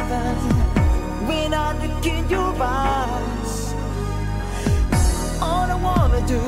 heaven when I look in your eyes. All I wanna do